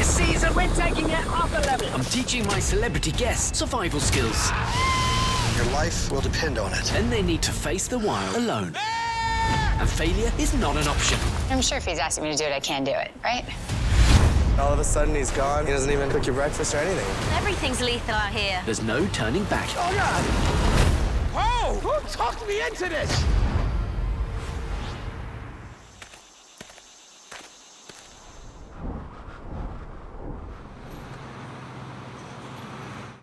This season, we're taking it up a level. I'm teaching my celebrity guests survival skills. Your life will depend on it. And they need to face the wild alone. And failure is not an option. I'm sure if he's asking me to do it, I can do it, right? All of a sudden, he's gone. He doesn't even cook your breakfast or anything. Everything's lethal out here. There's no turning back. Oh, God. Oh, who talked me into this?